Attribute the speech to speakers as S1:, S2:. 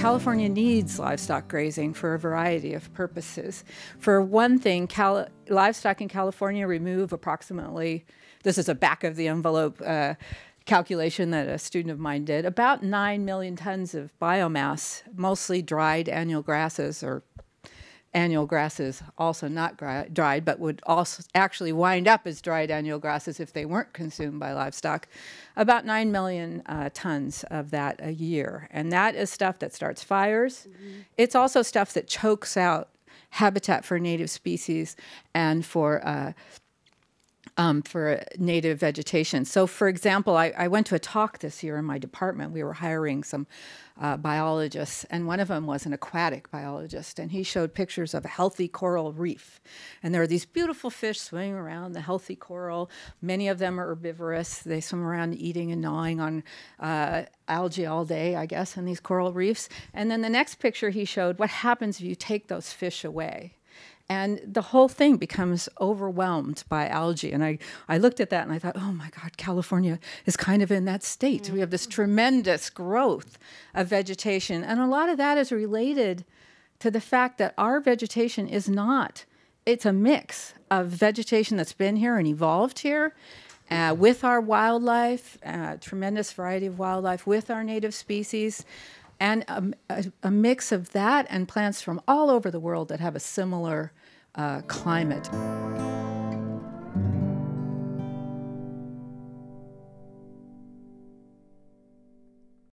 S1: California needs livestock grazing for a variety of purposes. For one thing, Cal- livestock in California remove approximately, this is a back of the envelope uh, calculation that a student of mine did, about 9 million tons of biomass, mostly dried annual grasses or annual grasses also not dried, but would also actually wind up as dried annual grasses if they weren't consumed by livestock. About 9 million uh, tons of that a year. And that is stuff that starts fires. Mm-hmm. It's also stuff that chokes out habitat for native species and for uh, um, for native vegetation. So, for example, I, I, went to a talk this year in my department. We were hiring some uh, biologists, and one of them was an aquatic biologist, and he showed pictures of a healthy coral reef. And there are these beautiful fish swimming around the healthy coral. Many of them are herbivorous. They swim around eating and gnawing on uh, algae all day, I guess, in these coral reefs. And then the next picture he showed what happens if you take those fish away and the whole thing becomes overwhelmed by algae. And I, I looked at that and I thought, oh my God, California is kind of in that state. Mm-hmm. We have this mm. tremendous growth of vegetation. And a lot of that is related to the fact that our vegetation is not, it's a mix of vegetation that's been here and evolved here. Uh, with our wildlife, uh, tremendous variety of wildlife, with our native species, and a, a, mix of that and plants from all over the world that have a similar uh, climate.